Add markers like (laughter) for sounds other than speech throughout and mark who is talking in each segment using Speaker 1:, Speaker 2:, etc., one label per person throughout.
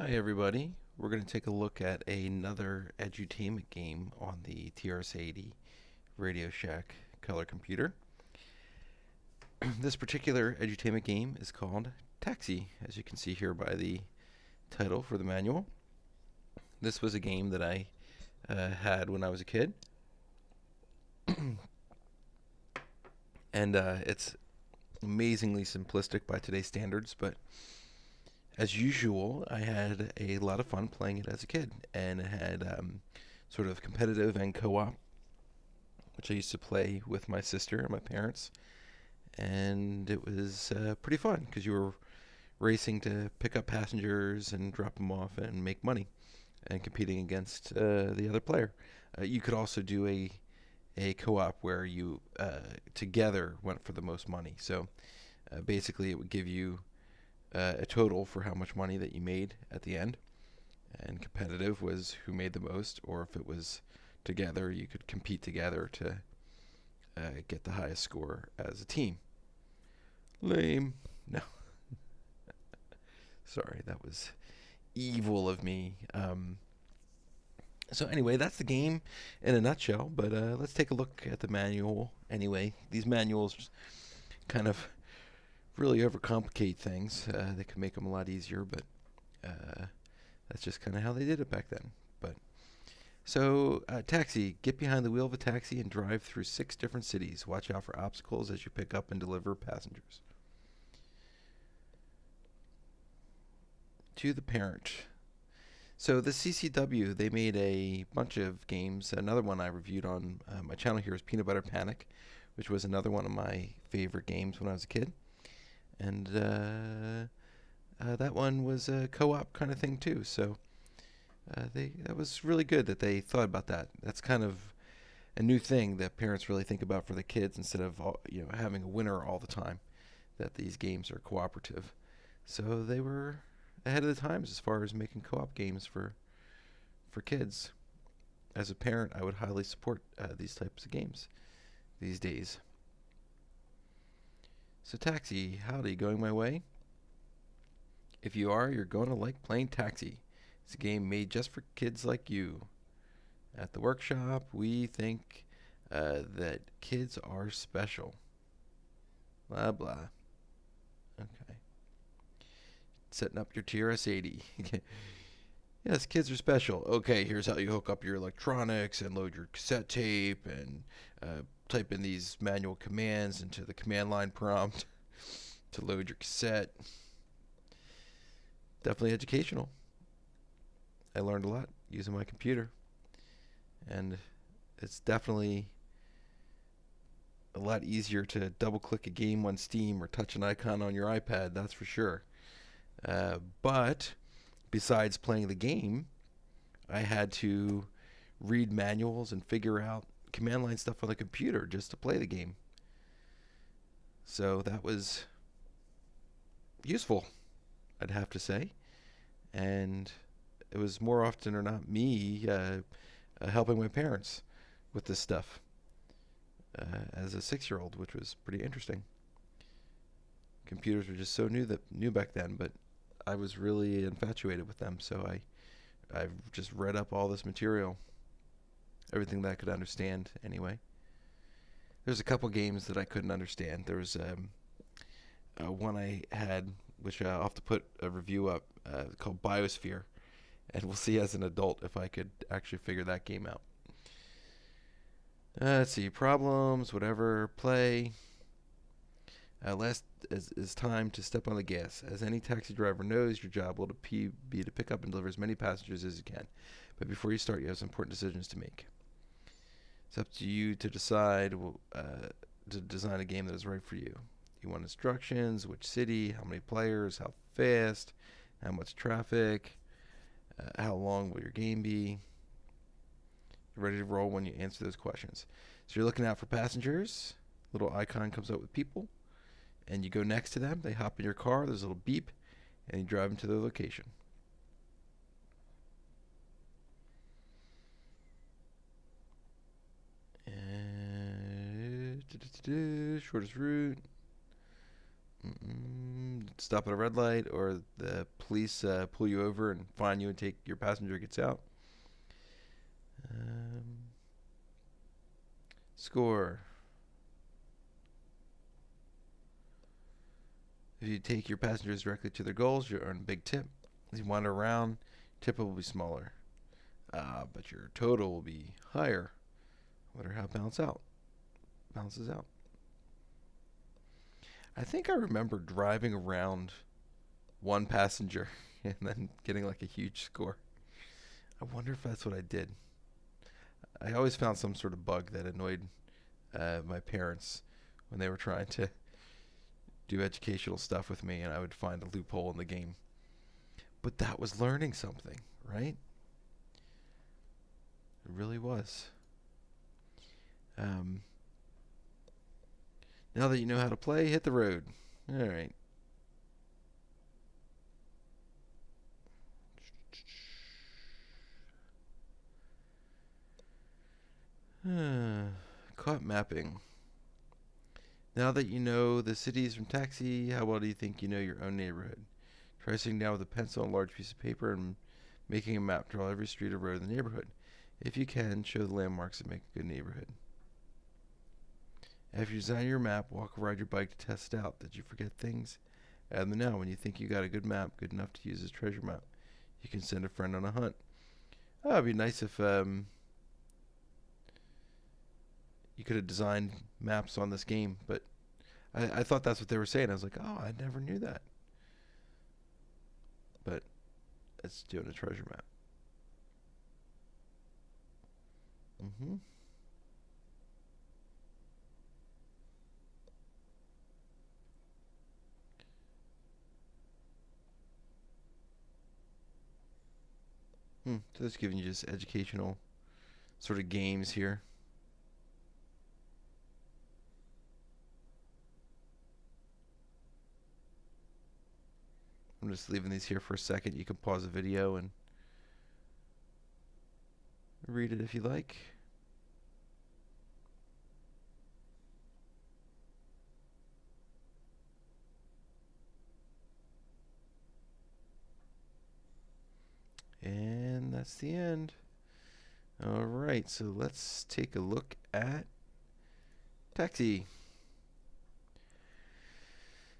Speaker 1: Hi everybody. We're going to take a look at another edutainment game on the TRS-80 Radio Shack color computer. (clears throat) this particular edutainment game is called Taxi, as you can see here by the title for the manual. This was a game that I uh, had when I was a kid. (clears throat) and uh, it's amazingly simplistic by today's standards, but as usual, I had a lot of fun playing it as a kid, and it had um, sort of competitive and co-op, which I used to play with my sister and my parents, and it was uh, pretty fun because you were racing to pick up passengers and drop them off and make money, and competing against uh, the other player. Uh, you could also do a a co-op where you uh, together went for the most money. So uh, basically, it would give you uh, a total for how much money that you made at the end. And competitive was who made the most, or if it was together, you could compete together to uh, get the highest score as a team. Lame. (laughs) No. Sorry, that was evil of me. Um, so anyway, that's the game in a nutshell. But uh, let's take a look at the manual. Anyway, these manuals kind of really overcomplicate things. Uh, they could make them a lot easier, but uh, that's just kind of how they did it back then. But so, uh, taxi. Get behind the wheel of a taxi and drive through six different cities. Watch out for obstacles as you pick up and deliver passengers. To the parent. So the CCW, they made a bunch of games. Another one I reviewed on uh, my channel here is Peanut Butter Panic, which was another one of my favorite games when I was a kid and uh, uh, that one was a co-op kind of thing too. So uh, they that was really good that they thought about that. That's kind of a new thing that parents really think about for the kids instead of you know having a winner all the time. That these games are cooperative, so they were ahead of the times as far as making co-op games for for kids. As a parent, I would highly support uh, these types of games these days. So Taxi, howdy, going my way? If you are, you're going to like playing Taxi. It's a game made just for kids like you. At the workshop, we think uh, that kids are special. Blah, blah. Okay. Setting up your TRS-80. (laughs) yes, kids are special. Okay, here's how you hook up your electronics and load your cassette tape and uh, type in these manual commands into the command line prompt (laughs) to load your cassette. Definitely educational. I learned a lot using my computer. And it's definitely a lot easier to double click a game on Steam or touch an icon on your iPad, that's for sure. Uh, but besides playing the game, I had to read manuals and figure out command line stuff on the computer just to play the game. So that was useful, I'd have to say. And it was more often or not me uh, uh, helping my parents with this stuff uh, as a six-year-old, which was pretty interesting. Computers were just so new that new back then, but I was really infatuated with them, so I I've just read up all this material everything that I could understand anyway. There's a couple games that I couldn't understand. There was um, uh, one I had, which uh, I'll have to put a review up, uh, called Biosphere, and we'll see as an adult if I could actually figure that game out. Uh, let's see, problems, whatever, play. Uh, last is, is time to step on the gas. As any taxi driver knows, your job will to be to pick up and deliver as many passengers as you can. But before you start, you have some important decisions to make. It's up to you to decide uh, to design a game that is right for you. You want instructions, which city, how many players, how fast, how much traffic, uh, how long will your game be. You're ready to roll when you answer those questions. So you're looking out for passengers. Little icon comes up with people, and you go next to them. They hop in your car. There's a little beep, and you drive them to their location. Shortest route. stop at a red light or the police uh, pull you over and fine you and take your passenger gets out. Um, score. If you take your passengers directly to their goals, you earn a big tip. If you wander around, tip will be smaller, uh, but your total will be higher. Wonder how it balances out. Balances out. I think I remember driving around one passenger (laughs) and then getting like a huge score. I wonder if that's what I did. I always found some sort of bug that annoyed uh, my parents when they were trying to do educational stuff with me, and I would find a loophole in the game. But that was learning something, right? It really was. Um, now that you know how to play, hit the road. All right. (sighs) Caught mapping. Now that you know the cities from taxi, how well do you think you know your own neighborhood? Try sitting down with a pencil and a large piece of paper and making a map. Draw every street or road in the neighborhood. If you can, show the landmarks that make a good neighborhood. After you design your map, walk or ride your bike to test it out. Did you forget things? Add them now when you think you got a good map, good enough to use as treasure map. You can send a friend on a hunt. Oh, it'd be nice if um, you could have designed maps on this game, but I, I thought that's what they were saying. I was like, oh, I never knew that. But it's doing a treasure map. Mm-hmm. Hmm. So that's giving you just educational sort of games here. I'm just leaving these here for a second. You can pause the video and read it if you like. And that's the end. All right, so let's take a look at Taxi.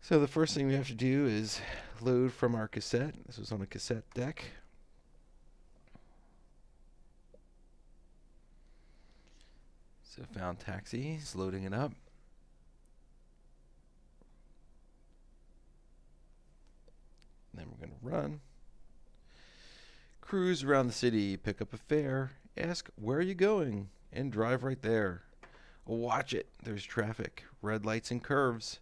Speaker 1: So the first thing we have to do is load from our cassette. This was on a cassette deck. So found taxi, it's loading it up. then we're going to run. Cruise around the city, pick up a fare, ask where are you going, and drive right there. Watch it, there's traffic, red lights and curves.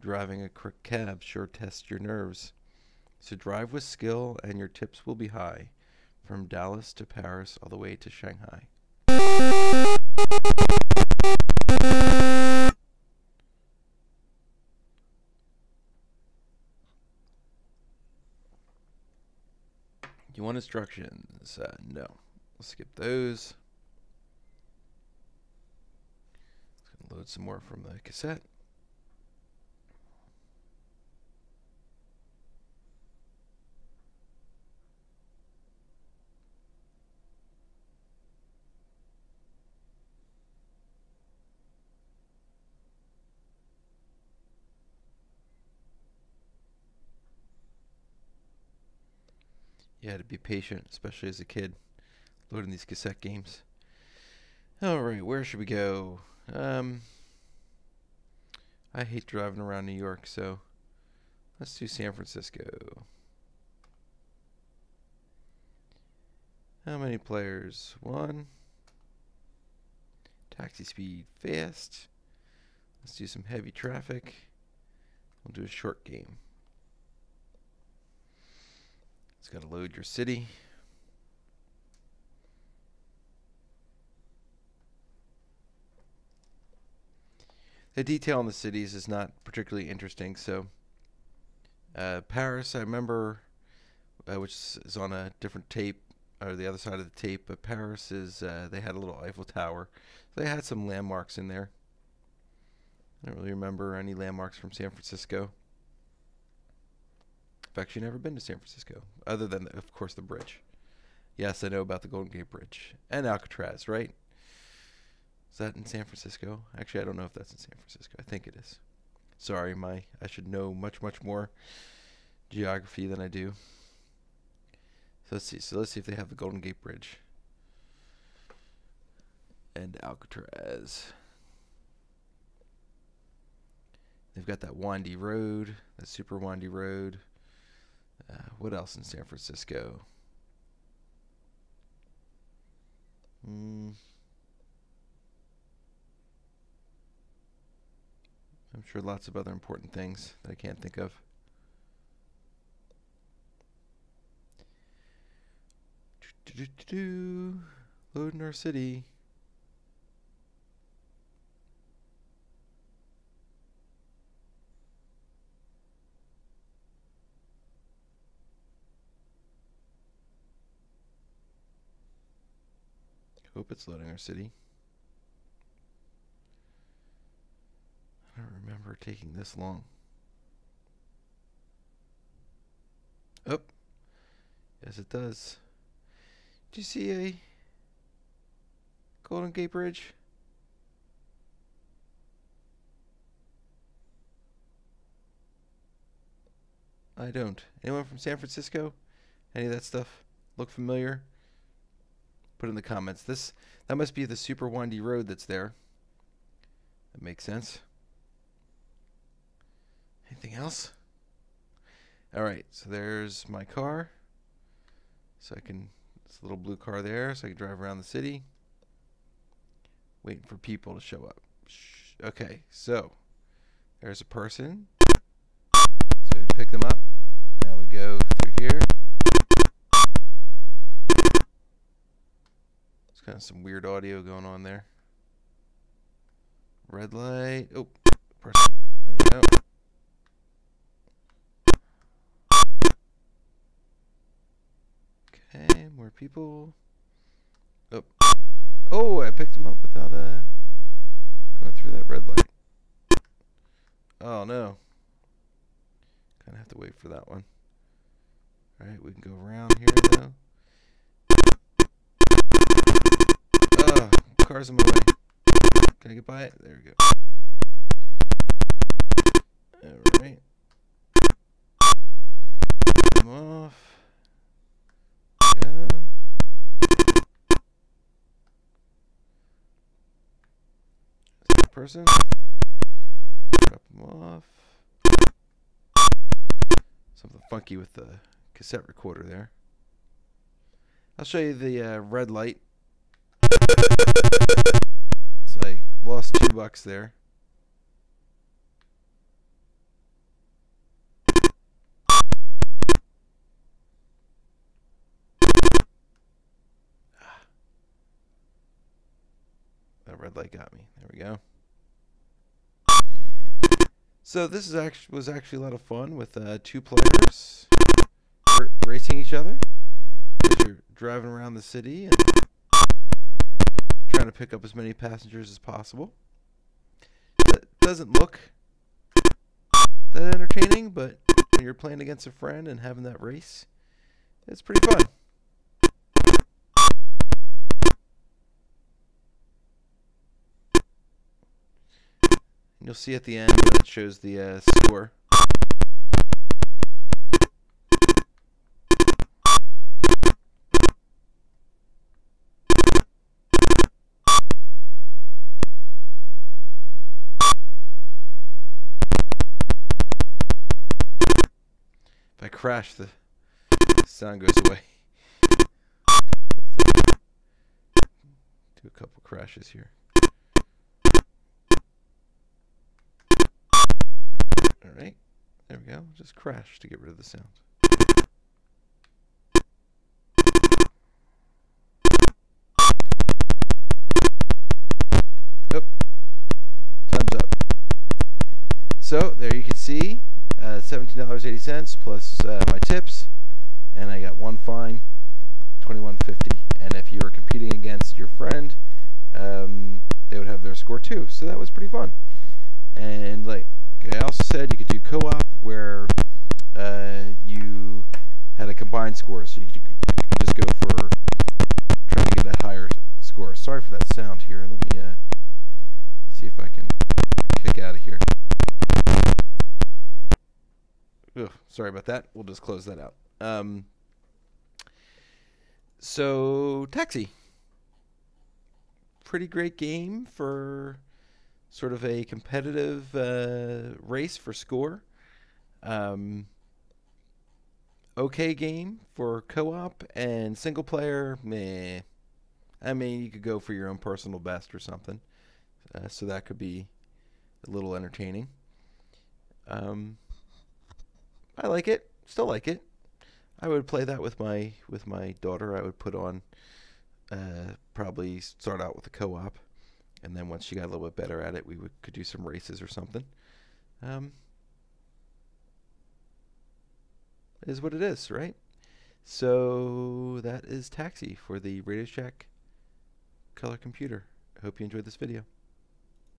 Speaker 1: Driving a quick cab sure tests your nerves. So drive with skill and your tips will be high. From Dallas to Paris all the way to Shanghai. You want instructions? Uh, no. We'll skip those. Let's load some more from the cassette. You had to be patient, especially as a kid, loading these cassette games. All right, where should we go? Um, I hate driving around New York, so let's do San Francisco. How many players? One. Taxi speed fast. Let's do some heavy traffic. We'll do a short game. It's got to load your city. The detail in the cities is not particularly interesting. So, uh, Paris, I remember, uh, which is on a different tape, or the other side of the tape, but Paris is, uh, they had a little Eiffel Tower. So they had some landmarks in there. I don't really remember any landmarks from San Francisco. I've actually never been to San Francisco, other than, of course, the bridge. Yes, I know about the Golden Gate Bridge and Alcatraz, right? Is that in San Francisco? Actually, I don't know if that's in San Francisco. I think it is. Sorry, my I should know much much more geography than I do. So let's see. So let's see if they have the Golden Gate Bridge and Alcatraz. They've got that windy road, that super windy road. Uh, what else in San Francisco? Mm. I'm sure lots of other important things that I can't think of. Loading our city. Hope it's loading our city. I don't remember taking this long. Oh. Yes, it does. Do you see a Golden Gate Bridge? I don't. Anyone from San Francisco? Any of that stuff look familiar? Put in the comments. This that must be the super windy road that's there. That makes sense. Anything else? All right, so there's my car. So I can, this little blue car there, so I can drive around the city. Waiting for people to show up. Okay, so there's a person. So we pick them up. Now we go through here. There's kind of some weird audio going on there. Red light. Oh, person. There we go. Okay, more people. Oh, oh! I picked him up without uh going through that red light. Oh no! Kind of have to wait for that one. All right, we can go around here though. Car's in my way. Can I get by it? There we go. All right. Come off. Yeah. person. Drop them off. Something funky with the cassette recorder there. I'll show you the uh, red light. Bucks there. That red light got me. There we go. So this is actually was actually a lot of fun with uh, two players racing each other. You're driving around the city and trying to pick up as many passengers as possible. Doesn't look that entertaining, but when you're playing against a friend and having that race, it's pretty fun. You'll see at the end when it shows the uh, score. Crash, the sound goes away. Do a couple crashes here. Alright, there we go. Just crash to get rid of the sound. Yep. Time's up. So, there you can see uh, $17.80 plus uh, my tips, and I got one fine, $21.50. And if you were competing against your friend, um, they would have their score too. So that was pretty fun. And like I also said you could do co-op where uh, you had a combined score, so you could, you could just go for trying to get a higher score. Sorry for that sound here. Let me uh, see if I can kick out of here. Ugh, sorry about that. We'll just close that out. Um, so, Taxi. Pretty great game for sort of a competitive uh, race for score. Um, okay game for co-op and single player. Meh. I mean, you could go for your own personal best or something, uh, so that could be a little entertaining. Um, I like it. Still like it. I would play that with my with my daughter. I would put on uh, probably start out with a co-op, and then once she got a little bit better at it, we would could do some races or something. Um, is what it is, right? So that is Taxi for the Radio Shack color computer. I hope you enjoyed this video.